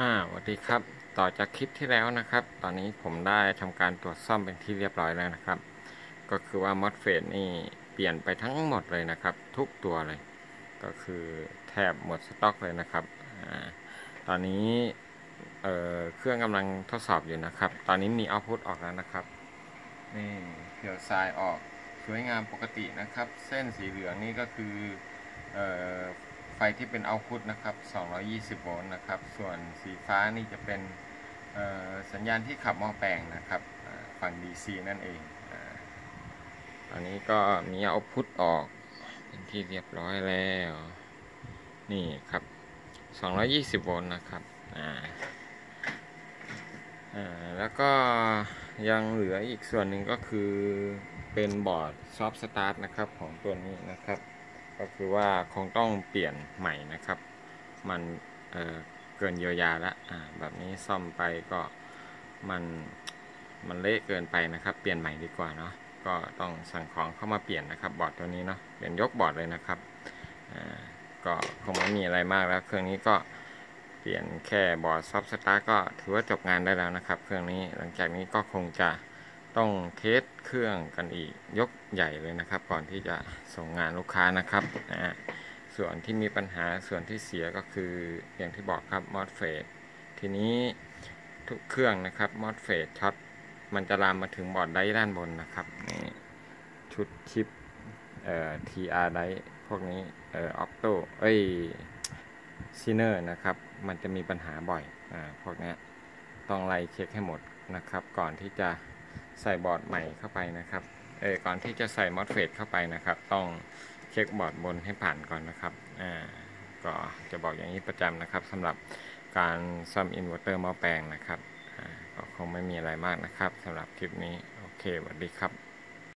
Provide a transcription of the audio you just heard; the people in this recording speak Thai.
อ่าสวัสดีครับ ต่อจากคลิปที่แล้วนะครับ ตอนนี้ผมได้ทำการตรวจซ่อมเป็นที่เรียบร้อยแล้วนะครับ ก็คือว่ามอสเฟตนี่เปลี่ยนไปทั้งหมดเลยนะครับ ทุกตัวเลย ก็คือแทบหมดสต็อกเลยนะครับอ่าตอนนี้เอ่อเครื่องกำลังทดสอบอยู่นะครับ ตอนนี้มีเอาพุตออกแล้วนะครับ นี่เพียวทรายออกสวยงามปกตินะครับ เส้นสีเหลืองนี่ก็คือเอ่อ ฟที่เป็นเอาพุตนะครับ 220 โวลต์นะครับ ส่วนสีฟ้านี่จะเป็นสัญญาณที่ขับหม้อแปลงนะครับฝั่ง DC นั่นเองอาตอนนี้ก็มีเอาพุตออกเป็นที่เรียบร้อยแล้ว นี่ครับ 220 โวลต์นะครับอ่าแล้วก็ยังเหลืออีกส่วนหนึ่งก็คือเป็นบอร์ด soft start นะครับของตัวนี้นะครับ ก็คือว่าคงต้องเปลี่ยนใหม่นะครับ มันเกินเยียวยาแล้วอ่าแบบนี้ซ่อมไปก็มันมันเละเกินไปนะครับ เปลี่ยนใหม่ดีกว่าเนาะก็ต้องสั่งของเข้ามาเปลี่ยนนะครับบอร์ดตัวนี้เนาะเปลี่ยนยกบอร์ดเลยนะครับก็คงไม่มีอะไรมากแล้ว เครื่องนี้ก็เปลี่ยนแค่บอร์ด soft start ก็ถือว่าจบงานได้แล้วนะครับ เครื่องนี้หลังจากนี้ก็คงจะ ต้อง test เครื่องกันอีกยกใหญ่เลยนะครับ ก่อนที่จะส่งงานลูกค้านะครับนะฮะส่วนที่มีปัญหาส่วนที่เสียก็คืออย่างที่บอกครับ MOSFET ทีนี้ทุกเครื่องนะครับ MOSFET ช็อตมันจะลามมาถึงบอร์ดไดด้านบนนะครับนี่ชุดชิปเอ่อ TR ไดพวกนี้เอ่อ opto เอ้ย zener นะครับ มันจะมีปัญหาบ่อยอ่าพวกนี้ต้องไล่เช็คให้หมดนะครับ ก่อนที่จะ ใส่บอร์ดใหม่เข้าไปนะครับเออก่อนที่จะใส่ MOSFET เข้าไปนะครับ ต้องเช็คบอร์ดบนให้ผ่านก่อนนะครับอ่าก็จะบอกอย่างนี้ประจำนะครับสำหรับการซ่อมอินเวอร์เตอร์หม้อแปลงนะครับอ่าก็คงไม่มีอะไรมากนะครับสำหรับคลิปนี้ โอเคสวัสดีครับ